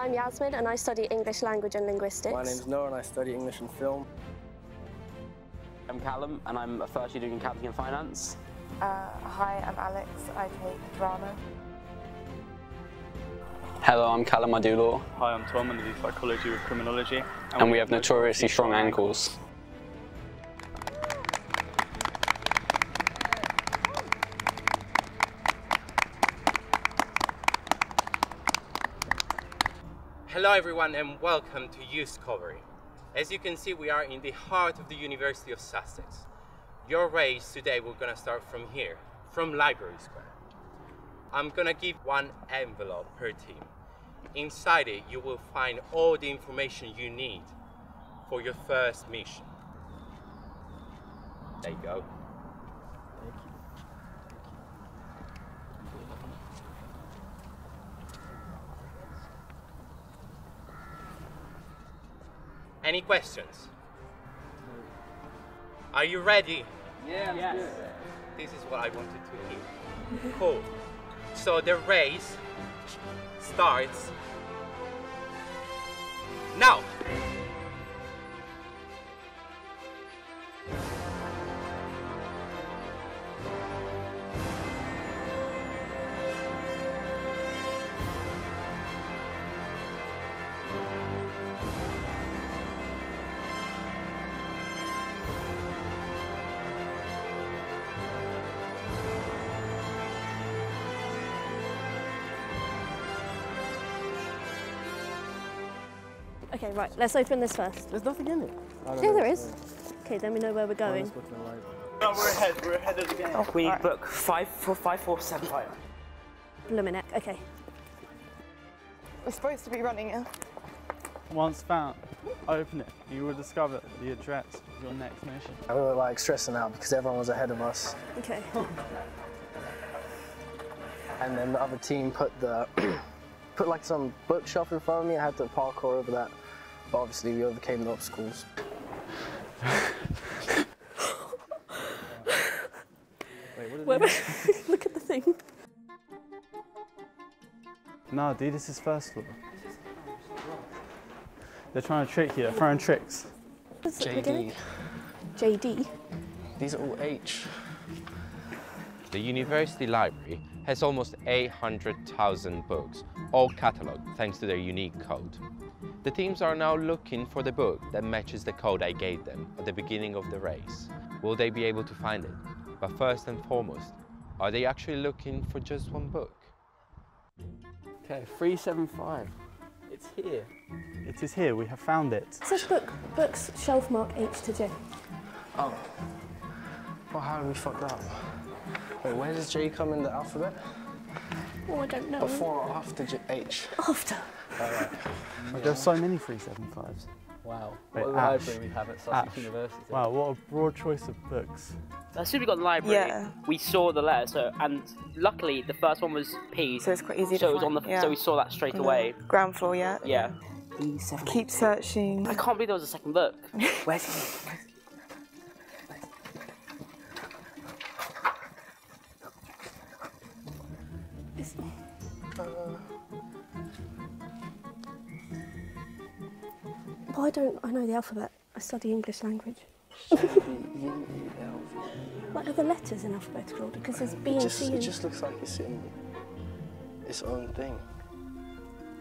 I'm Yasmine and I study English language and linguistics. My name's Noah and I study English and film. I'm Callum and I'm a first year doing accounting and finance. Uh, hi, I'm Alex. I take drama. Hello, I'm Callum, I do law. Hi, I'm Tom and I do psychology with criminology. And, and we have notoriously strong ankles. Hello everyone and welcome to UScovery. As you can see we are in the heart of the University of Sussex. Your race today we're gonna start from here, from Library Square. I'm gonna give one envelope per team. Inside it you will find all the information you need for your first mission. There you go. Any questions? Are you ready? Yeah, yes. This is what I wanted to hear. Cool. So the race starts now. Okay, right, let's open this first. There's nothing in it. Yeah, there is. Okay, then we know where we're going. No, we're ahead. We're ahead of the game. Oh, We right. book five four five four seven five. Luminek, okay. We're supposed to be running it. Once found, open it. You will discover the address of your next mission. We were like stressing out because everyone was ahead of us. Okay. And then the other team put the put like some bookshelf in front of me. I had to parkour over that. But obviously we overcame the obstacles. Where, look at the thing. No, dude, this is first floor. They're trying to trick you. They're throwing tricks. What's JD. JD. These are all H. The University Library has almost 800,000 books, all catalogued thanks to their unique code. The teams are now looking for the book that matches the code I gave them at the beginning of the race. Will they be able to find it? But first and foremost, are they actually looking for just one book? Okay, three seven five. It's here. It is here. We have found it. It says book, books shelf mark H to J. Oh. Well, how did we fuck that up? Wait, where does J come in the alphabet? Oh, I don't know. Before or after J- H? After. All right. There's so many 375s. Wow. Wait, what a Ash. library we have at Sussex Ash. University. Wow, what a broad choice of books. As soon as we got in the library, Yeah. we saw the letter. So, and luckily, the first one was P. So it's quite easy so to it was on the. find, yeah. So we saw that straight On away. Ground floor, yeah. Yeah. Keep searching. I can't believe there was a second book. Where's he? Well, I don't. I know the alphabet. I study English language. What are the letters in alphabetical order? Because there's B It and just, C it and just looks like it's in its own thing.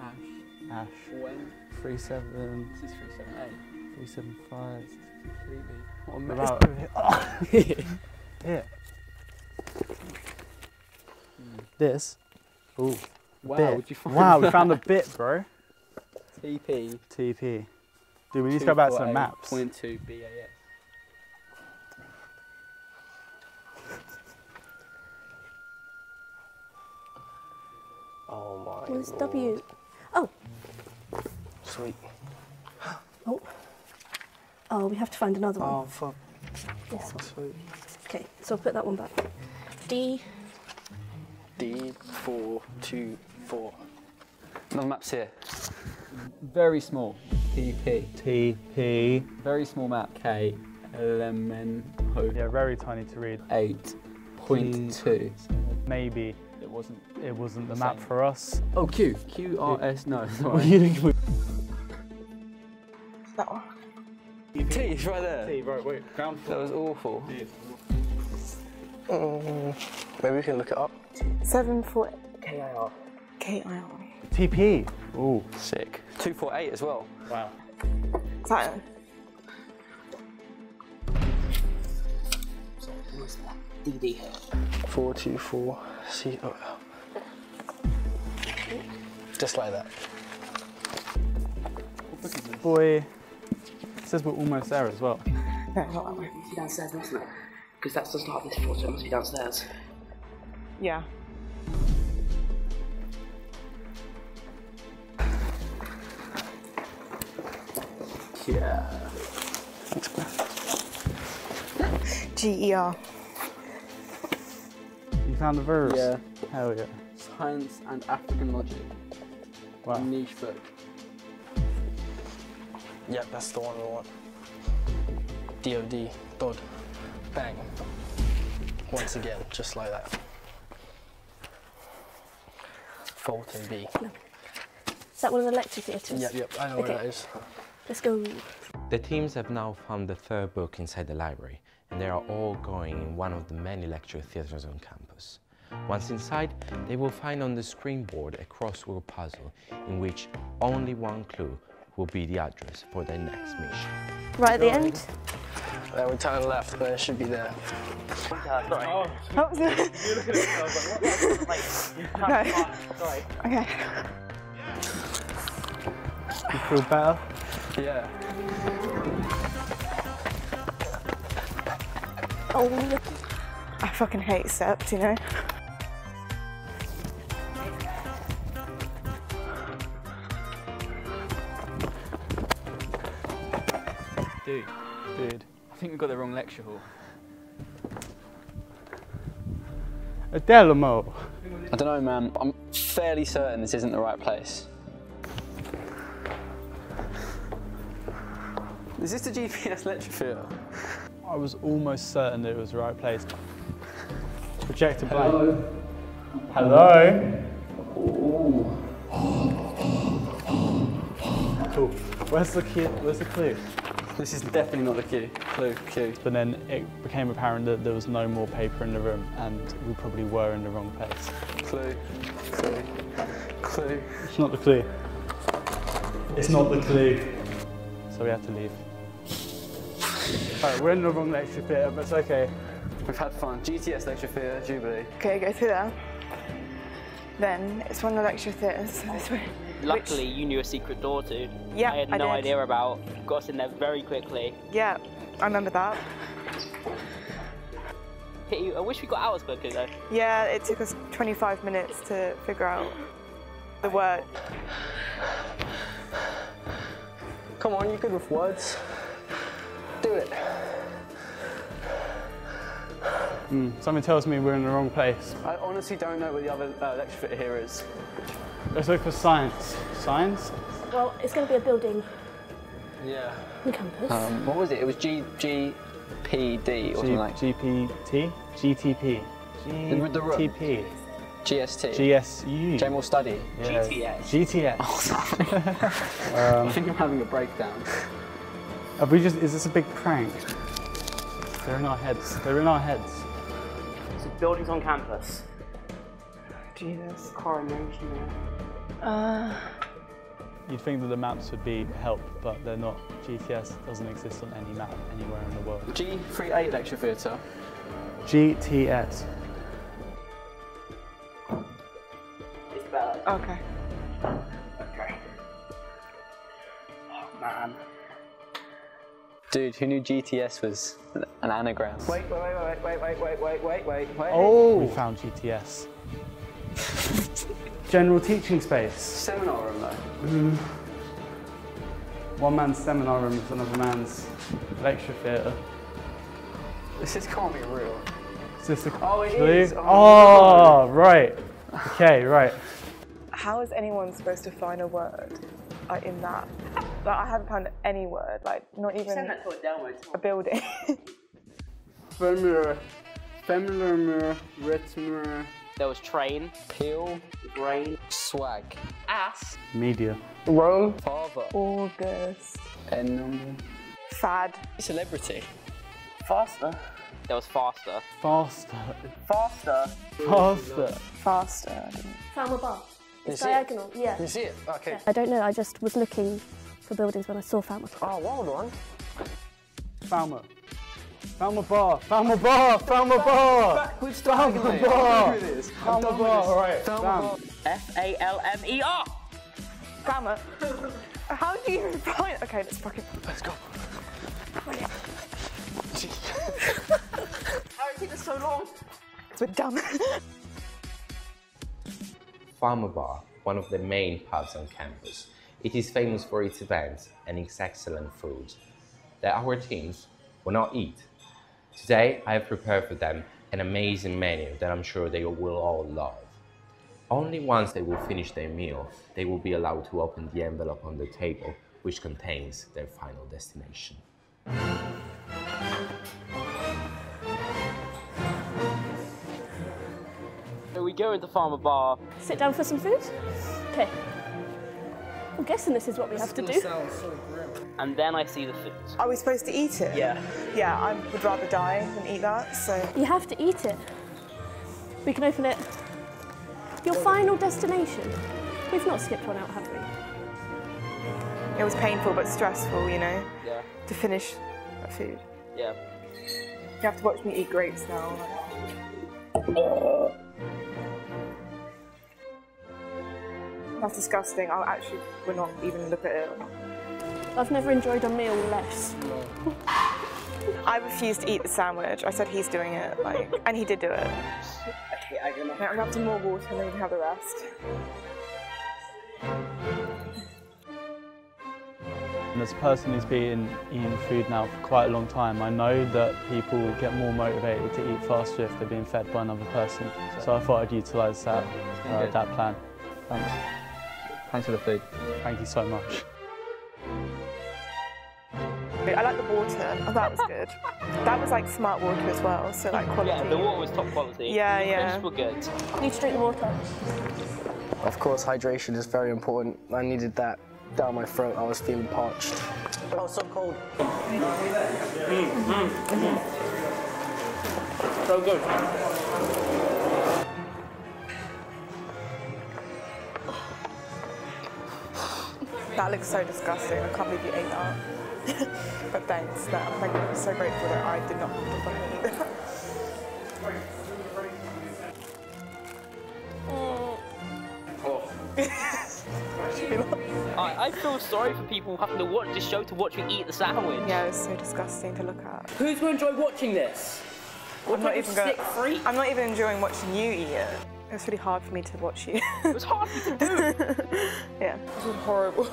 Ash. Ash. When? 37, This is 378. 375. 3B. What about over here? here. This. Ooh. Wow, bit. you find wow, we found a bit, bro. TP. TP. Dude, we need to go back to the maps. 248.2 BAS. Oh my. Well, it's lord. W. Oh, Sweet. oh. Oh, we have to find another one. Oh, fuck. This one. Sweet. Okay, so I'll put that one back. D. D four two four. Another map's here. Very small. TP. TP. Very small map. K. Elemento. Yeah, very tiny to read. 8.2. Maybe it wasn't it wasn't the map for us. Oh, Q. Q R S. No. What are you looking for? That one. T. It's right there. T, right, wait, ground That was awful. Mm, maybe we can look it up. Seven four K I R. K I R. TP. Ooh, Sick. Two four eight as well. wow. Is that it? DD. Four two four C O L. Just like that. Boy, it says we're almost there as well. No, not that way. It must be downstairs, mustn't it? Because that's the start of this floor, so it must be downstairs. Yeah. Yeah. G E R. You found the verse? Yeah. Hell yeah. Science and African logic. Wow. Niche book. Yep, that's the one we want. DOD, Dodd, bang. Once again, just like that. Fulton B. Is that one of the lecture theatres? Yep, yep, I know where Okay. that is. Let's go. The teams have now found the third book inside the library, and they are all going in one of the many lecture theatres on campus. Once inside, they will find on the screen board a crossword puzzle in which only one clue will be the address for their next mission. Right at the end. Then we turn left, but it should be there. Uh, sorry. That was it. No. Sorry. Okay. You feel better? Yeah. Oh, look. I fucking hate steps, you know. Dude. Dude. I think we got the wrong lecture hall. Adelmo. I don't know, man. I'm fairly certain this isn't the right place. Is this the GPS lecture theatre? I was almost certain that it was the right place. Projector blank. Hello. Cool. Where's the key? Where's the clue? This is definitely not the queue. Clue, queue. But then it became apparent that there was no more paper in the room, and we probably were in the wrong place. Clue, clue, clue. It's not the clue. It's not the clue. So we had to leave. Alright, we're in the wrong lecture theatre, but it's okay. We've had fun. GTS lecture theatre, Jubilee. Okay, go through there. Then it's one of the lecture theatres. So this way. Luckily, you knew a secret door, dude. Yeah, I had I no did. idea about. Got us in there very quickly. Yeah, I remember that. I wish we got ours quicker though. Yeah, it took us 25 minutes to figure out the word. Come on, you're good with words. Do it. Hmm, Something tells me we're in the wrong place. I honestly don't know where the other uh, lecture theatre here is. Let's look for science. Science? Well, it's going to be a building Yeah. on campus. Um, what was it? It was G G P D or G- something like GPT? GTP. The- the room. GTP. GST. GSU. General study. Yeah. GTS. GTS. I think I'm having a breakdown. Have we just, is this a big prank? They're in our heads. They're in our heads. So buildings on campus. Jesus. Coronation. Uh, You'd think that the maps would be help, but they're not. GTS doesn't exist on any map anywhere in the world. G38 lecture theatre. GTS. It's better. okay. Okay. Oh man. Dude, who knew GTS was an- an anagram? Wait, wait, wait, wait, wait, wait, wait, wait, wait, wait. Oh! We found GTS. General teaching space. Seminar room though. One man's seminar room is another man's lecture theatre. This just can't be real. Is this a Oh, it clue? is. Oh, right. Okay, right. How is anyone supposed to find a word in that? Like, I haven't found any word, like, not even Send that to a demo. a building. Femur, femur, retmur, There was train, Peel. brain, Swag. ass, Media. Rome. Father. August. N number. Fad. Celebrity. Faster. there was faster. Faster. Faster. Faster. Faster. Falmer Bar. It's see it? diagonal, yeah. You see it? Okay. I don't know, I just was looking for buildings when I saw Falmer oh, Bar. Oh, wild one. Falmer. Falmer Bar. Falmer Bar. Falmer Bar. Backwards Falmer diagonally. Bar. Look at this. Bar. All right. Falmer Fam. Bar. F A L M E R. Grammar. How do you even find? Okay, let's fucking. Let's go. How did this so long? Because we're dumb. Falmer Bar, one of the main pubs on campus. It is famous for its events and its excellent food that our teams will not eat. Today, I have prepared for them an amazing menu that I'm sure they will all love. Only once they will finish their meal, they will be allowed to open the envelope on the table, which contains their final destination. So we go into Falmer Bar. Sit down for some food? Okay. I'm guessing this is what we have to do. So and then I see the food. Are we supposed to eat it? Yeah. Yeah, I would rather die than eat that. So You have to eat it. We can open it. Your final destination. We've not skipped one out, have we? it was painful but stressful, you know, Yeah. to finish that food. Yeah. You have to watch me eat grapes now. Uh. That's disgusting. I'll actually will not even look at it. I've never enjoyed a meal less. I refused to eat the sandwich. I said he's doing it, like, and he did do it. I'm gonna have some more water and then we can have the rest. And as a person who's been eating food now for quite a long time, I know that people get more motivated to eat faster if they're being fed by another person. So I thought I'd utilise that, uh, that plan. Thanks. Thanks for the food. Thank you so much. I like the water. Oh, that was good. that was like smart water as well, so like quality. Yeah, the water was top quality. Yeah, the yeah. drinks were good. Need to drink the water. Of course, hydration is very important. I needed that down my throat. I was feeling parched. Oh, so cold. Mm, mm, mm. So good. That looks so disgusting. I can't believe you ate that. but thanks. That, I'm, like, I'm so grateful that I did not have to fucking eat that. I, I feel sorry for people having to watch this show to watch me eat the sandwich. Yeah, it's so disgusting to look at. Who's going to enjoy watching this? I'm not even gonna- freak? I'm not even enjoying watching you eat it. It was really hard for me to watch you. It was hard for me to do. yeah, it was horrible.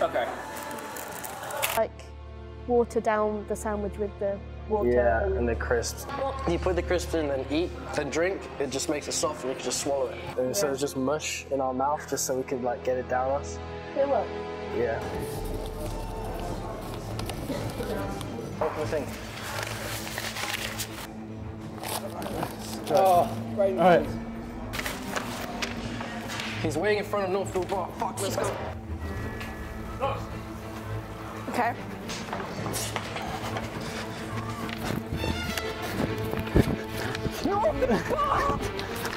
okay. Like, water down the sandwich with the water. Yeah, and the crisps. You put the crisps in and eat, then drink. It just makes it soft, and you can just swallow it. And so it's just mush in our mouth, just so we could like get it down us. It worked. Yeah. Open the thing. All right. He's waiting in front of Northfield Bar. Fuck, let's go. Okay.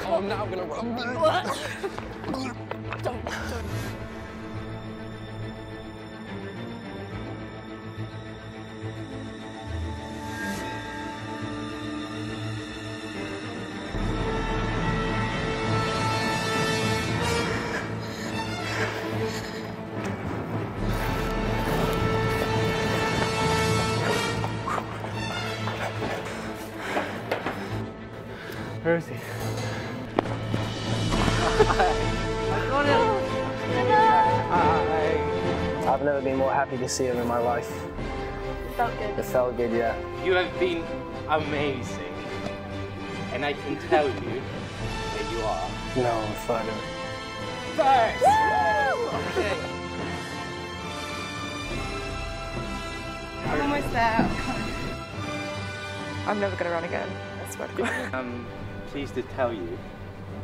Oh, now I'm gonna run. Where is he? I've never been more happy to see him in my life. It felt good. It felt good, yeah. You have been amazing. And I can tell you that you are. No, further. Thanks! I'm almost there. I'm never going to run again. I swear to God. I'm pleased to tell you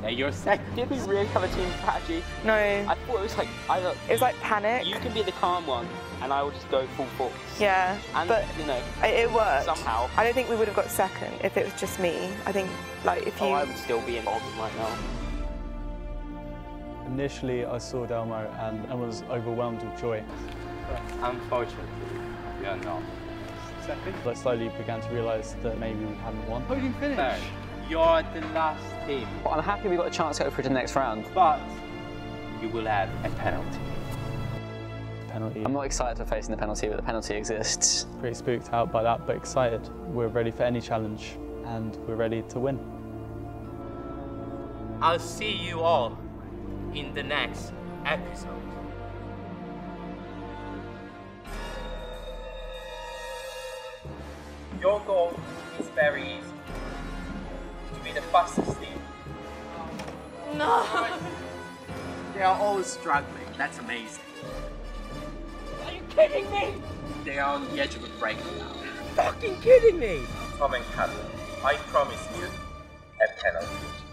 that you're second. Did we really have a team strategy? No, I thought it was like either it was like panic. you can be the calm one, and I will just go full force. Yeah, And but you know, it, it worked. somehow. I don't think we would have got second if it was just me. I think like if oh, you. Oh, I would still be involved right now. Initially, I saw Delmo and I was overwhelmed with joy. Unfortunately, you're not. Second? I slowly began to realise that maybe we hadn't won. How did you finish? Third. You're the last team, But I'm happy we got a chance to go through to the next round. but you will have a penalty. Penalty. I'm not excited for facing the penalty, but the penalty exists. pretty spooked out by that, but excited. We're ready for any challenge and we're ready to win. I'll see you all in the next episode. Your goal is very easy. To be the fastest team. Um, no. They are all struggling. That's amazing. Are you kidding me? They are on the edge of a breakdown. Fucking kidding me! Tom and Callum, I promise you a penalty.